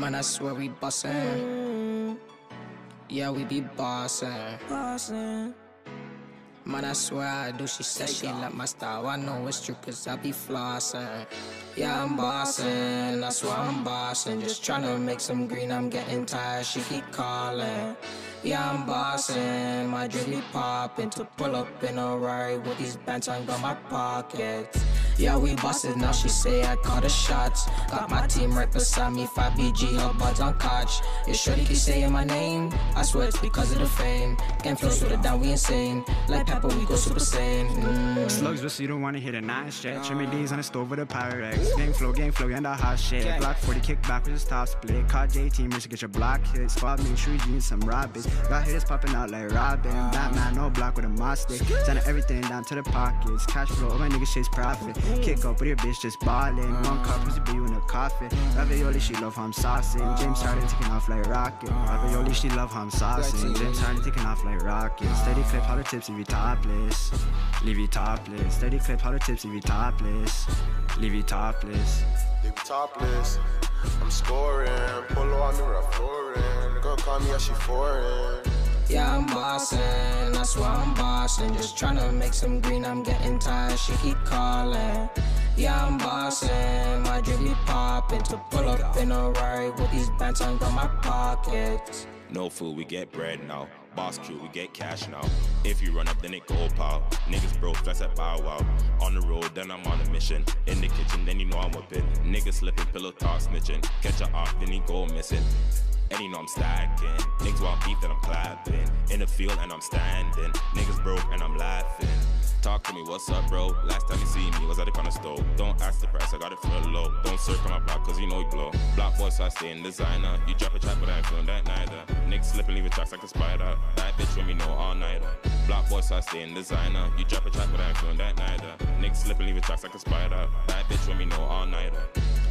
Man, I swear we bustin'. Yeah, we be bossin'. Boston. Man, I swear I do. She said she like my style. I know it's true, cause I be flossin'. Yeah, I'm bossin'. I swear I'm bossin'. Just tryna make some green. I'm getting tired. She keep calling. Yeah, I'm bossin'. My drip be poppin' to pull up in a Rari with these bands on my pockets. Yeah, we busted, now she say I call the shots. Got my team right beside me, 5BG, her buds on couch. You sure they keep saying my name? I swear it's because of the fame. Game flows with it down, we insane. Like Pepper, we go Super Saiyan. Mm. Slugs, but so you don't wanna hit a nine stretch. D's on the stove with a Pyrex. Game flow, game flow, and the hot shit. Block 40, kick back with a top split. Caught JT, to get your block hit. Spot me, sure you need some robbers. Got hitters popping out like Robin. Ah. Batman, no block with a moss stick. Sending everything down to the pockets. Cash flow, all my niggas chase profit. Kick up with your bitch just ballin'. One ah. cup, pussy be coffin. Ravioli, she love I'm saucing. James Harden taking off like rocket. Ravioli, she love I'm saucing. James Harden taking off like rocket. Steady clip, how the tips if you topless. Leave you topless. Steady clip, how the tips if you topless. Leave you topless. They be topless. I'm scoring. Polo on rough flooring. Girl call me, yeah, she foreign. Yeah, I'm bossin', that's why I'm bossin'. Just tryna make some green, I'm getting tired, she keep calling. Yeah, I'm bossin', my drip be poppin' to pull up in a Rari with these bands on my pockets. No food, we get bread now. Boss crew, we get cash now. If you run up, then it go pal. Niggas broke, flex at bow wow. On the road, then I'm on a mission. In the kitchen, then you know I'm whipping. Niggas slipping, pillow talk snitching. Catch a off, then he go missing. And you know I'm stacking. Niggas want beef, then I'm clapping. In the field, and I'm standing. Niggas broke, and I'm laughing. Talk to me, what's up, bro? Last time you see me was at the corner store. Don't ask the price, I got it for the low. Don't circle my block, cause you know you blow. Block boy, so I stay in designer. You drop a track, but I ain't feeling that neither. Niggas slipping, leaving tracks like a spider. That bitch with me know all nighter. Block boy, so I stay in designer. You drop a track, but I ain't feeling that neither. Niggas slipping, leaving tracks like a spider. That bitch with me know all nighter.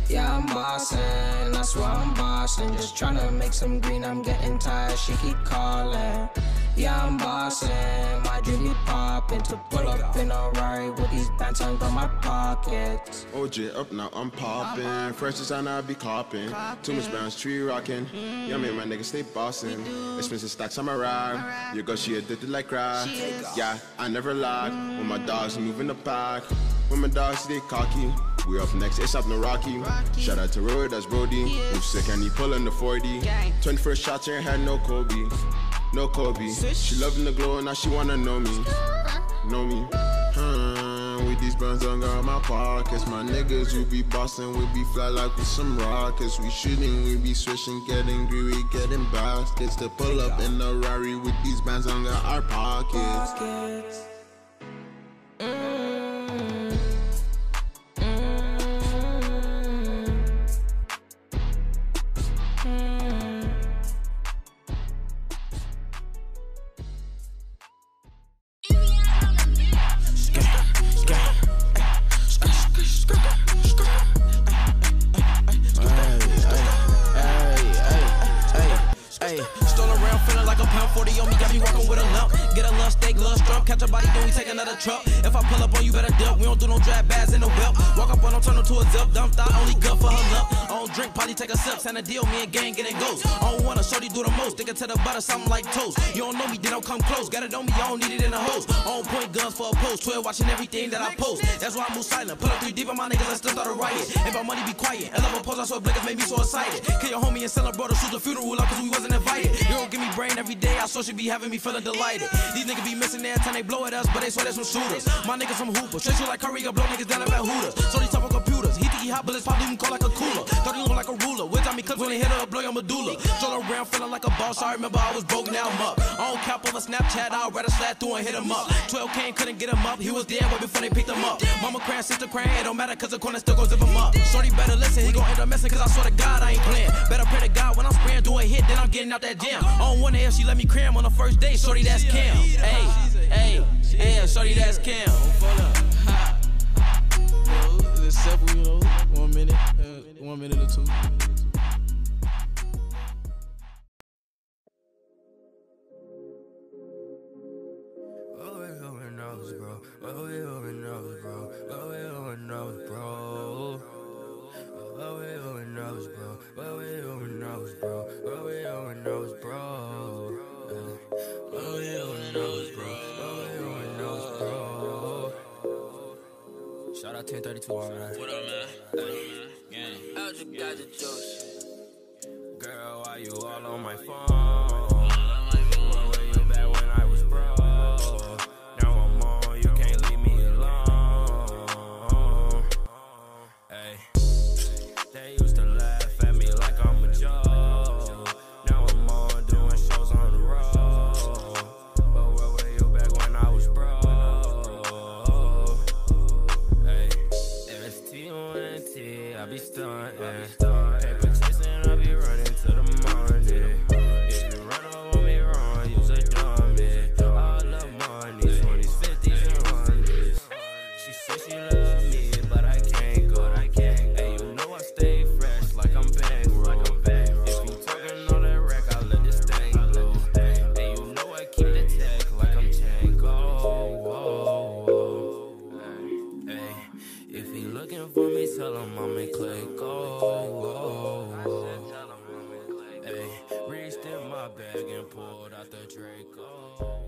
Yeah, I'm bossing, that's why I'm bossing. Just tryna make some green, I'm getting tired, she keep calling. Yeah, I'm bossing, my drip be poppin' to pull up in a Rari with these bands on my pockets. OJ up now, I'm poppin'. Fresh design, I be copping. Too much bounce, tree rockin'. Yeah, man, my niggas stay bossin'. Expensive stacks, I'm a ride. Your girl, she addicted like crack. Yeah, I never lie. When my dogs move in the pack. When my dogs stay cocky. We up next, it's up no Rocky. Shout out to Roy, that's Brody. Who's sick and he pullin' the 40. 21st shots in her head, no Kobe. No Kobe. She loving the glow, now she wanna know me. Know me. With these bands on got my pockets. My niggas, we be bossin', we be fly like we some rockets. We shooting, we be switching, getting greedy, getting baskets. To pull up in the Rari with these bands on our pockets. Pockets. 40 on me, got me walking with a lump. Get a little steak, little strump, catch a body, then we take another truck. If I pull up on you, better dip. We don't do no drag bags in the whip. Walk up on them, turn them to a zip. Dump thought only good for her lump. I don't drink, party, take a sip, sign a deal, me and gang getting ghost. I don't wanna shorty do the most, it to the butter, something like toast. You don't know me, then don't come close. Got it on me, I don't need it in a hose. Don't point guns for a post, 12 watching everything that I post. That's why I move silent. Put up three deep on my niggas, I still start a riot. If my money be quiet, and love a pose, I saw blinkers made me so excited. Kill your homie and brother, shoot the funeral up, cause we wasn't invited. You don't give me brain every day, I saw she be having me feeling delighted. These niggas be missing every time they blow at us, but they swear they some shooters. My niggas some hoopers, straight you like Curry, blow niggas down like Hooters. So these type of computers, he think he hot, but it's probably even call like a cooler. Thought he look like a ruler, with time he clips when he hit her, blow your medulla. Stroll around feeling like a boss, I remember I was broke, now I'm up. I don't cap over Snapchat, I'd rather slap through and hit him up. 12 Kane couldn't get him up, he was there way before they picked him up. Mama crying, sister crying, it don't matter cause the corner still goes zip him up. Shorty better listen, he gon' end up messing cause I swear to God I ain't playing. Better pray to God when I'm spraying, do a hit, then I'm getting out that jam. I don't wanna hear she let me cram on the first day, shorty that's Cam. Hey, hey, yeah, shorty that's Cam. Hold up. Ha. Well, It's simple, you know. One minute, uh, one minute or two. Oh, it over knows, bro. Oh, it over Rolls, bro. Shout out 1032. What up, man? Hey. Out you got your juice. Girl, why you all on my phone? looking for me, tell them I'm in clay. Oh, oh, oh. Go, reached in my bag and pulled out the Draco.